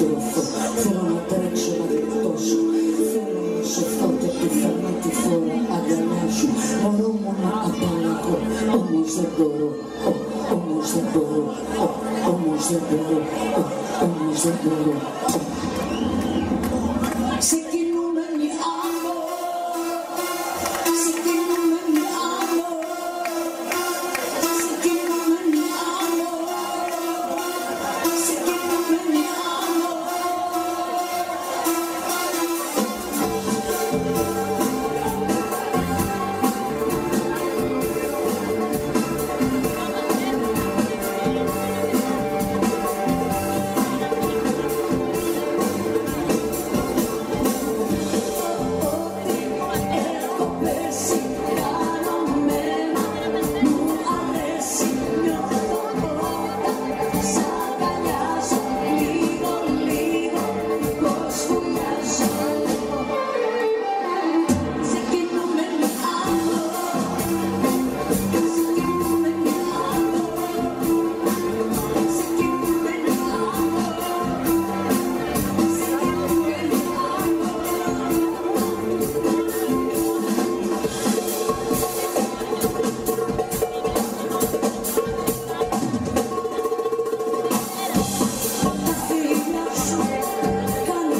ξυλωθώ Θέλω να τρέξω να γλιτώσω Θέλω να σωθώ και πιθανά τη φορά αγκαλιάζω Μπορώ μου απαλλαγώ Όμως δεν μπορώ Όμως δεν μπορώ Όμως δεν μπορώ Όμως δεν μπορώ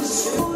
Deus.